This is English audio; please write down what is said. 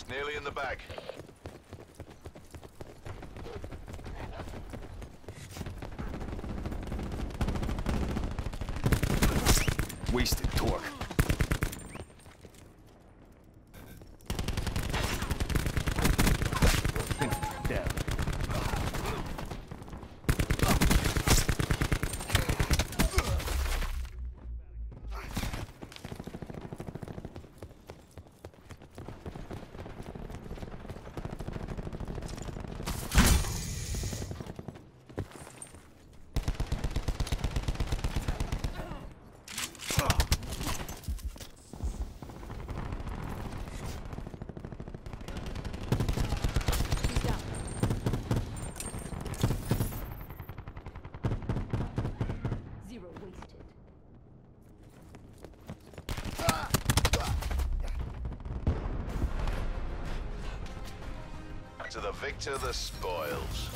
It's nearly in the bag. Wasted torque. To the victor, the spoils.